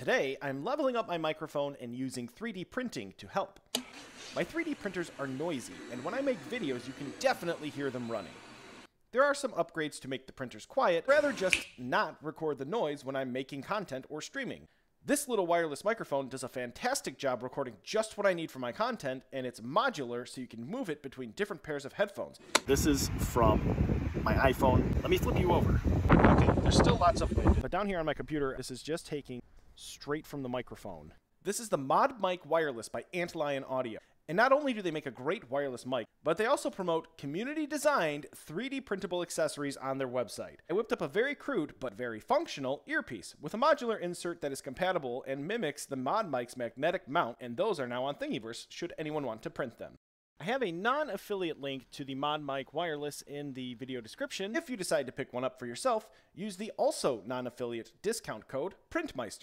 today, I'm leveling up my microphone and using 3D printing to help. My 3D printers are noisy, and when I make videos, you can definitely hear them running. There are some upgrades to make the printers quiet, rather just not record the noise when I'm making content or streaming. This little wireless microphone does a fantastic job recording just what I need for my content, and it's modular so you can move it between different pairs of headphones. This is from my iPhone. Let me flip you over. There's still lots of wind. But down here on my computer, this is just taking straight from the microphone. This is the ModMic Wireless by Antlion Audio. And not only do they make a great wireless mic, but they also promote community designed 3D printable accessories on their website. I whipped up a very crude but very functional earpiece with a modular insert that is compatible and mimics the ModMic's magnetic mount, and those are now on Thingiverse should anyone want to print them. I have a non affiliate link to the ModMic Wireless in the video description. If you decide to pick one up for yourself, use the also non affiliate discount code PRINTMeister.